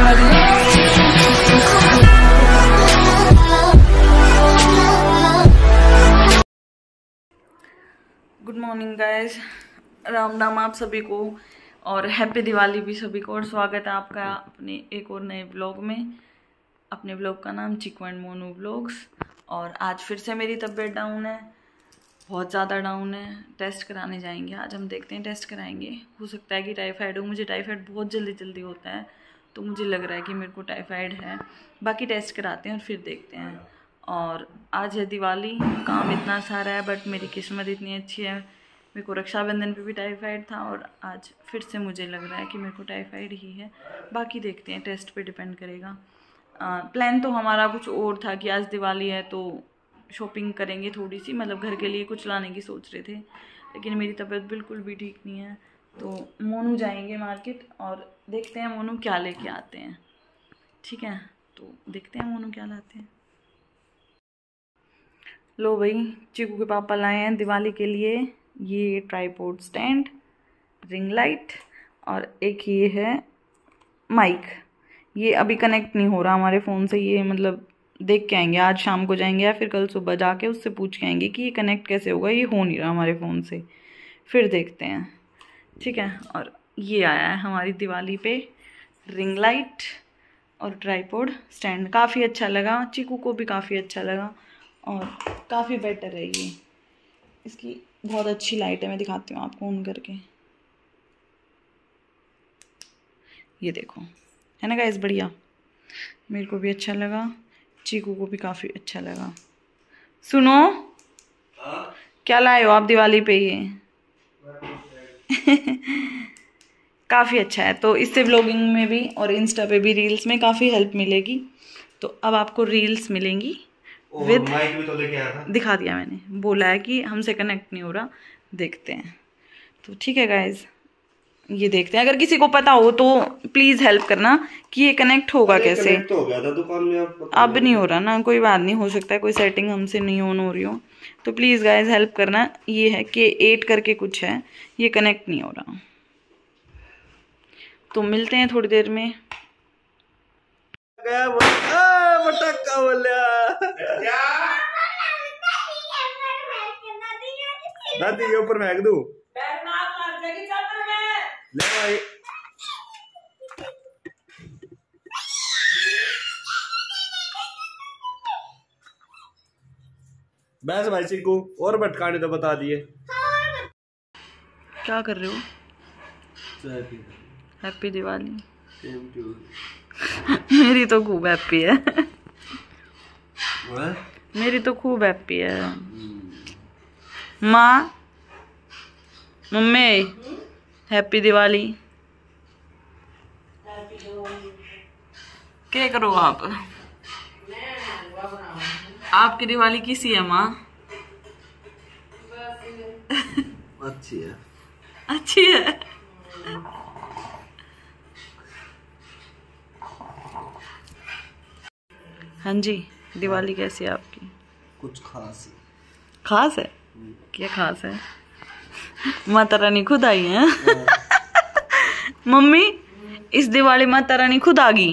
Good morning guys Ram Ram आप सभी को और हैप्पी दिवाली भी सभी को और स्वागत है आपका अपने एक और नए ब्लॉग में। अपने ब्लॉग का नाम चिकू एंड मोनू ब्लॉग्स और आज फिर से मेरी तबीयत डाउन है। बहुत ज़्यादा डाउन है। टेस्ट कराने जाएँगे। आज हम देखते हैं टेस्ट कराएँगे। हो सकता है कि टाइफाइड हो। मुझे टाइफाइड बहुत जल्दी जल्दी होता है। तो मुझे लग रहा है कि मेरे को टाइफाइड है। बाकी टेस्ट कराते हैं और फिर देखते हैं। और आज है दिवाली, काम इतना सारा है बट मेरी किस्मत इतनी अच्छी है। मेरे को रक्षाबंधन पे भी टाइफाइड था और आज फिर से मुझे लग रहा है कि मेरे को टाइफाइड ही है। बाकी देखते हैं टेस्ट पे डिपेंड करेगा। प्लान तो हमारा कुछ और था कि आज दिवाली है तो शॉपिंग करेंगे थोड़ी सी मतलब घर के लिए कुछ लाने की सोच रहे थे। लेकिन मेरी तबीयत बिल्कुल भी ठीक नहीं है। तो मोनू जाएँगे मार्केट और देखते हैं मोनू क्या लेके आते हैं। ठीक है? तो देखते हैं मोनू क्या लाते हैं। लो भाई, चिकू के पापा लाए हैं दिवाली के लिए ये ट्राईपोर्ड स्टैंड रिंग लाइट और एक ये है माइक ये अभी कनेक्ट नहीं हो रहा हमारे फ़ोन से, ये मतलब देख के आएँगे, आज शाम को जाएँगे या फिर कल सुबह जाके उससे पूछ के आएँगे कि ये कनेक्ट कैसे होगा। ये हो नहीं रहा हमारे फ़ोन से। फिर देखते हैं। ठीक है और ये आया है हमारी दिवाली पे रिंग लाइट और ट्राईपोर्ड स्टैंड काफ़ी अच्छा लगा चीकू को भी काफ़ी अच्छा लगा और काफ़ी बेटर है ये। इसकी बहुत अच्छी लाइट है मैं दिखाती हूँ आपको ऑन करके। ये देखो है ना गाइस बढ़िया। मेरे को भी अच्छा लगा चीकू को भी काफ़ी अच्छा लगा। सुनो हाँ? क्या लाए हो आप दिवाली पे ये? काफ़ी अच्छा है। तो इससे ब्लॉगिंग में भी और इंस्टा पे भी रील्स में काफ़ी हेल्प मिलेगी। तो अब आपको रील्स मिलेंगी विद तो दिखा दिया मैंने। बोला है कि हमसे कनेक्ट नहीं हो रहा। देखते हैं। तो ठीक है गाइज़ ये देखते हैं। अगर किसी को पता हो तो प्लीज़ हेल्प करना कि ये कनेक्ट होगा कैसे। तो हो गया था दुकान में आप अब नहीं हो रहा ना कोई बात नहीं हो सकता है कोई सेटिंग हमसे नहीं ऑन हो रही हो। तो प्लीज़ गाइज़ हेल्प करना ये है कि एट करके कुछ है ये कनेक्ट नहीं हो रहा। तो मिलते हैं थोड़ी देर में। दादी ऊपर फेंक दू। ले भाई बस भाई चिक्कू और भटकाने तो बता दिए। क्या कर रहे हो? हैप्पी दिवाली। मेरी तो खूब हैप्पी है। मेरी तो खूब हैप्पी है। माँ मम्मी। हैप्पी दिवाली। क्या करो आप? आपकी दिवाली किसी है माँ? अच्छी है। अच्छी है? हाँ जी दिवाली कैसी है आपकी? कुछ खास है। खास है? क्या खास है? माता रानी खुद आई है। मम्मी इस दिवाली माता रानी खुद आ गई।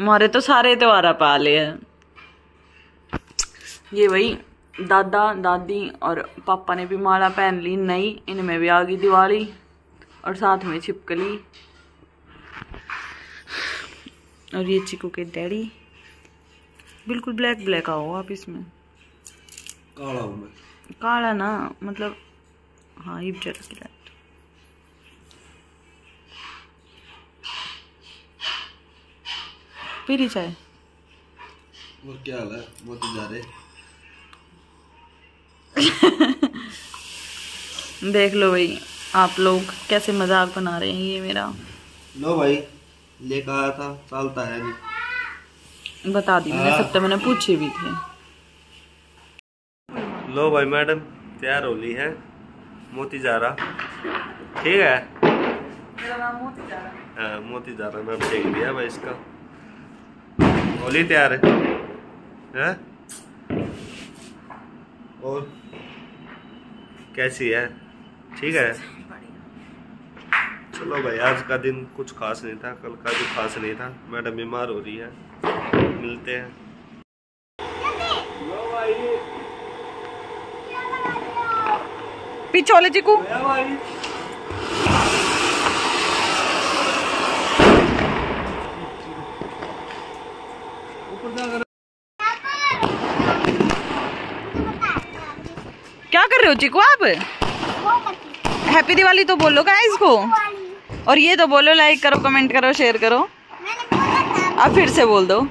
हमारे तो सारे त्योहार पाले हैं। ये वही दादा दादी और पापा ने भी माला पहन ली नई इनमें भी आ गई दिवाली और साथ में छिपकली। और ये चिकू के डैडी बिल्कुल ब्लैक ब्लैक आओ आप इसमें। काला हूँ मैं। काला ना मतलब हाँ हिप जरा की लाइट पीरी चाय? और क्या हाल है? मोती जा रहे। देख लो भाई आप लोग कैसे मज़ाक बना रहे हैं ये मेरा। लो भाई लेकर आया था चलता है नहीं बता दी मैंने सब तो मैंने पूछे भी थे। लो भाई मैडम तैयार हो ली है। मोती जा रहा ठीक है? मोती जा रहा हाँ मोती जा नाम देख दिया भाई इसका। होली तैयार है। हैं? और कैसी है? ठीक है? चलो भाई आज का दिन कुछ खास नहीं था कल का भी खास नहीं था। मैडम बीमार हो रही है। मिलते हैं। वाले चिकू क्या कर रहे हो चिकू आप? हैप्पी दिवाली तो बोलो गाइस को। और ये तो बोलो लाइक करो कमेंट करो शेयर करो। अब फिर से बोल दो।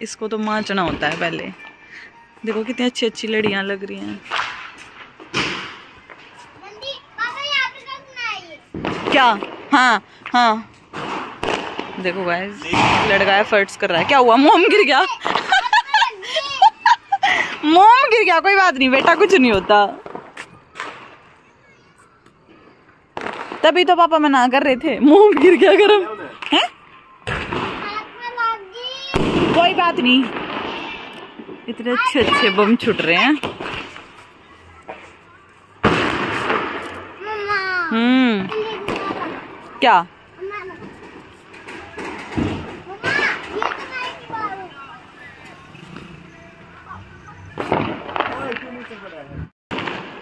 इसको तो माचना होता है पहले। देखो कितनी अच्छी अच्छी लड़ियाँ लग रही हैं। क्या? हाँ हाँ। देखो गाइस लड़का एफर्ट्स कर रहा है। क्या हुआ? मोम गिर गया? मोम गिर गया कोई बात नहीं बेटा कुछ नहीं होता। तभी तो पापा मना कर रहे थे। मोम गिर गया गरम। है? कोई बात नहीं। इतने अच्छे अच्छे बम छुट रहे हैं। हम्म। क्या?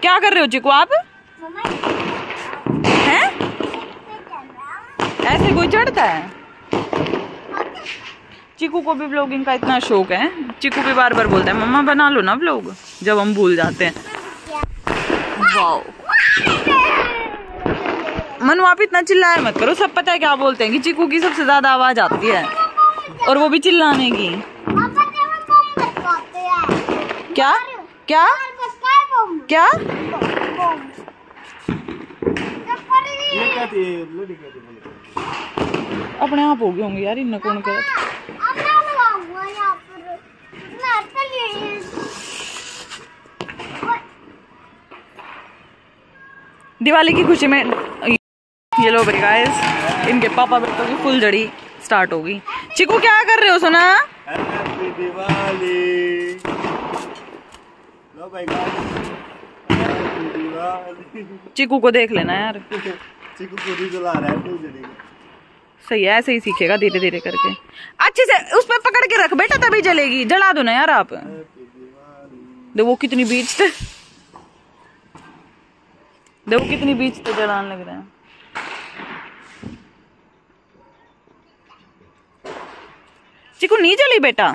क्या कर रहे हो चिकू आप? हैं। ऐसे कोई चढ़ता है? चिकू को भी ब्लॉगिंग का इतना शौक है? चिकू भी बार बार बोलता है, मम्मा, बना लो ना ब्लॉग जब हम भूल जाते हैं। मनु, आप इतना चिल्लाया मत करो, सब पता है क्या बोलते हैं कि चिकू की सबसे ज़्यादा आवाज़ आती है, और वो भी चिल्लाने की क्या? क्या? क्या अपने आप हो गए होंगे यार इन्हें कौन कर दिवाली की खुशी में ये लो भाई गाइस इनके पापा बेटों की फुल जड़ी स्टार्ट होगी चिकू क्या कर रहे हो सुना? दिवाली। लो भाई दिवाली। चिकू को देख लेना यार। चिकू पूरी जला रहा है तू जलेगा सही है, ऐसे ही सीखेगा धीरे धीरे करके। अच्छे से उस पर पकड़ के रख, बेटा तभी जलेगी। जला दो ना यार आप। देखो कितनी बीच थे देखो कितनी बीच थे जलाने लग रहे हैं। चिकू, नहीं जली बेटा?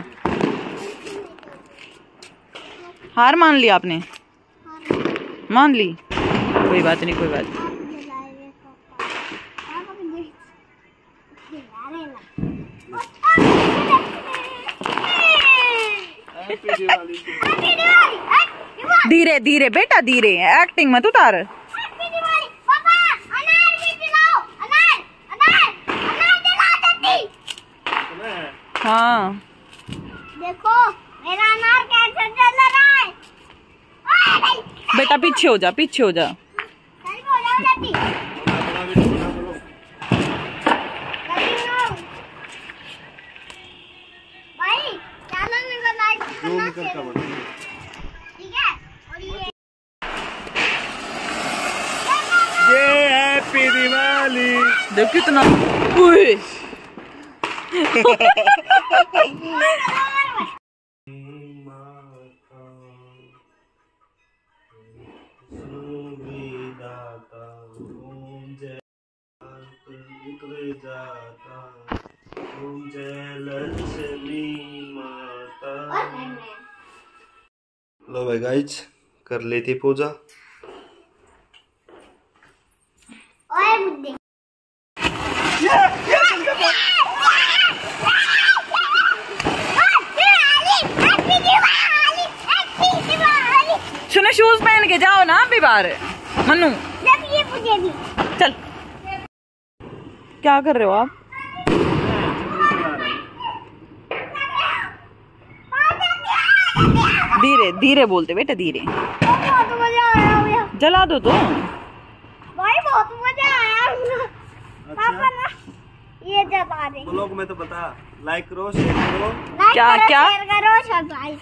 हार मान ली आपने। मान ली? कोई बात नहीं, कोई बात नहीं। धीरे धीरे, बेटा, धीरे। एक्टिंग मत उतार। हाँ। देखो मेरा अनार कैसे चल रहा है बेटा पीछे हो जा। पीछे हो जा जय जाता जय माता लो भाई गाइज़ कर ली थी पूजा शूज़ पहन के जाओ ना अभी बाहर। मनु चल। क्या कर रहे हो आप? धीरे धीरे बोलते बेटा धीरे। बहुत मज़ा आया भैया जला दो तो। भाई बहुत मज़ा आया। पापा ना ये जता रहे ब्लॉग में तो बता लाइक करो शेयर करो। क्या- क्या? शेयर करो सब्सक्राइब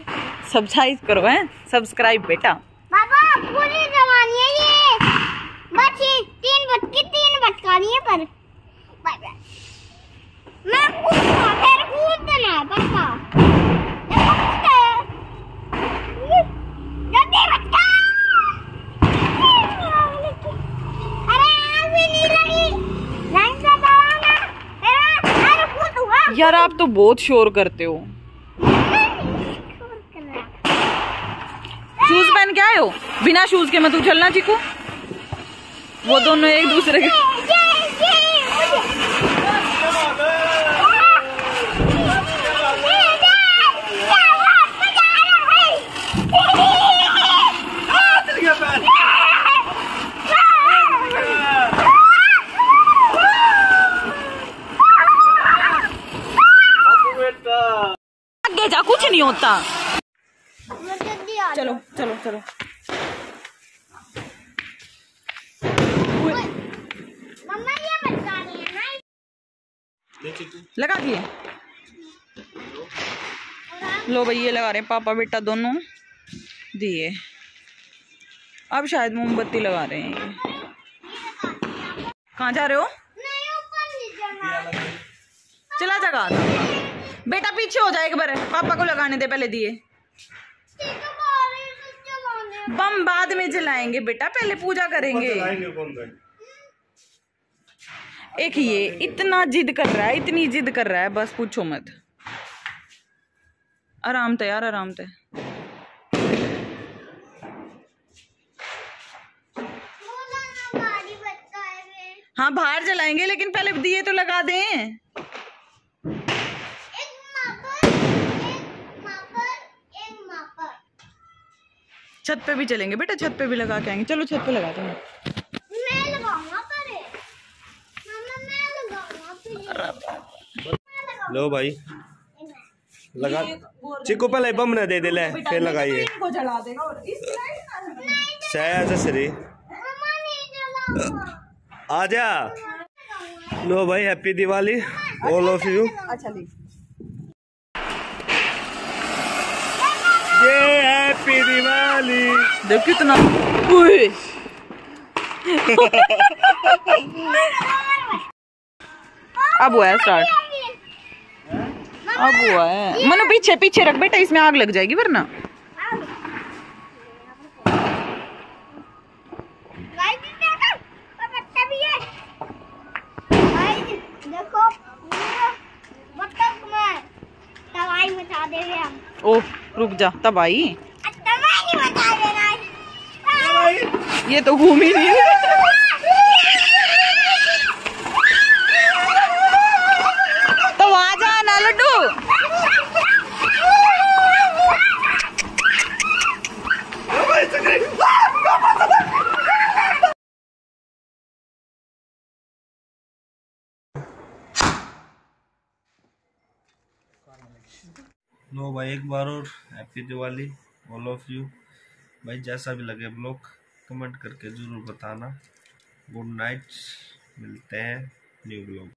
सब्सक्राइब करो हैं? सब्सक्राइब बेटा। पूरी जवानी है ये। तीन भटकानी है पर। मैं फिर अरे कूदूँगा यार, आप तो बहुत शोर करते हो। शूज़ पहन के आए हो? बिना शूज़ के मैं तू चलना, चीकू। वो दोनों एक दूसरे के कुछ नहीं होता। चलो है लगा दिए। लो भाई ये लगा रहे हैं पापा बेटा दोनों। दिए। अब शायद मोमबत्ती लगा रहे हैं ये। कहाँ जा रहे हो? नहीं ऊपर नहीं जाना। चला जगा बेटा पीछे हो जाए एक बार। पापा को लगाने दे पहले दिए ठीक है बारी से चलाने बम बाद में जलाएँगे बेटा पहले पूजा करेंगे। एक ये इतना जिद कर रहा है इतनी जिद कर रहा है बस पूछो मत। आराम से यार आराम से। बोला ना बारी बचाए वे हाँ बाहर जलाएँगे लेकिन पहले दिए तो लगा दें एक मापर एक मापर एक मापर छत पे भी चलेंगे। बेटा छत पे भी लगा के आएँगे। चलो छत पे लगा देंगे। मैं लगाऊँगा पर। मम्मा मैं लगाऊँगा फिर मैं लगाऊँगा लो भाई। लगा। चिकू पहले बम न दे दे ले फिर लगाइए। इनको जला देगा और इस सहज श्री जलाऊँगा। आजा। लो भाई happy Diwali all of you अच्छा ली ये हैप्पी दिवाली देख कितना अब हुआ है स्टार्ट अब हुआ है। मनु पीछे पीछे रख बेटा इसमें आग लग जाएगी वरना। ओह रुक जा तब आई। ये तो घूम ही नहीं तो आ जा ना, लड्डू। लो भाई, एक बार और। Happy Diwali all of you भाई, जैसा भी लगे ब्लॉग कमेंट करके ज़रूर बताना। गुड नाइट मिलते हैं न्यू ब्लॉग